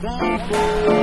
people.